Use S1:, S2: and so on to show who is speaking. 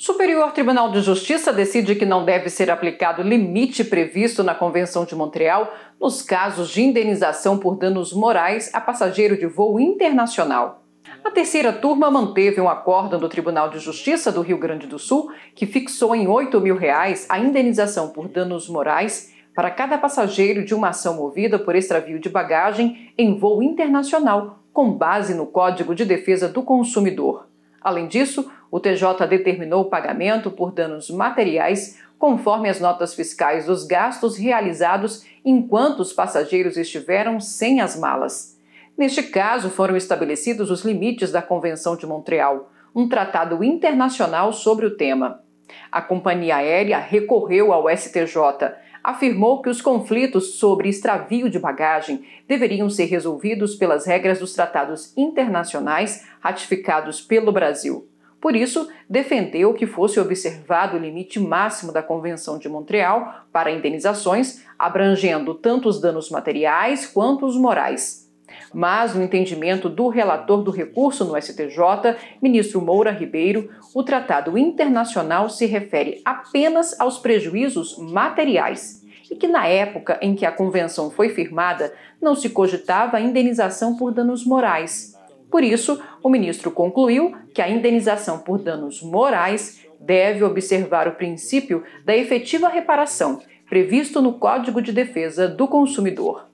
S1: Superior Tribunal de Justiça decide que não deve ser aplicado limite previsto na Convenção de Montreal nos casos de indenização por danos morais a passageiro de voo internacional. A terceira turma manteve um acórdão do Tribunal de Justiça do Rio Grande do Sul que fixou em 8 mil reais a indenização por danos morais para cada passageiro de uma ação movida por extravio de bagagem em voo internacional, com base no Código de Defesa do Consumidor. Além disso, o TJ determinou o pagamento por danos materiais conforme as notas fiscais dos gastos realizados enquanto os passageiros estiveram sem as malas. Neste caso, foram estabelecidos os limites da Convenção de Montreal, um tratado internacional sobre o tema. A companhia aérea recorreu ao STJ, afirmou que os conflitos sobre extravio de bagagem deveriam ser resolvidos pelas regras dos tratados internacionais ratificados pelo Brasil. Por isso, defendeu que fosse observado o limite máximo da Convenção de Montreal para indenizações, abrangendo tanto os danos materiais quanto os morais. Mas, no entendimento do relator do recurso no STJ, ministro Moura Ribeiro, o tratado internacional se refere apenas aos prejuízos materiais e que, na época em que a convenção foi firmada, não se cogitava a indenização por danos morais. Por isso, o ministro concluiu que a indenização por danos morais deve observar o princípio da efetiva reparação previsto no Código de Defesa do Consumidor.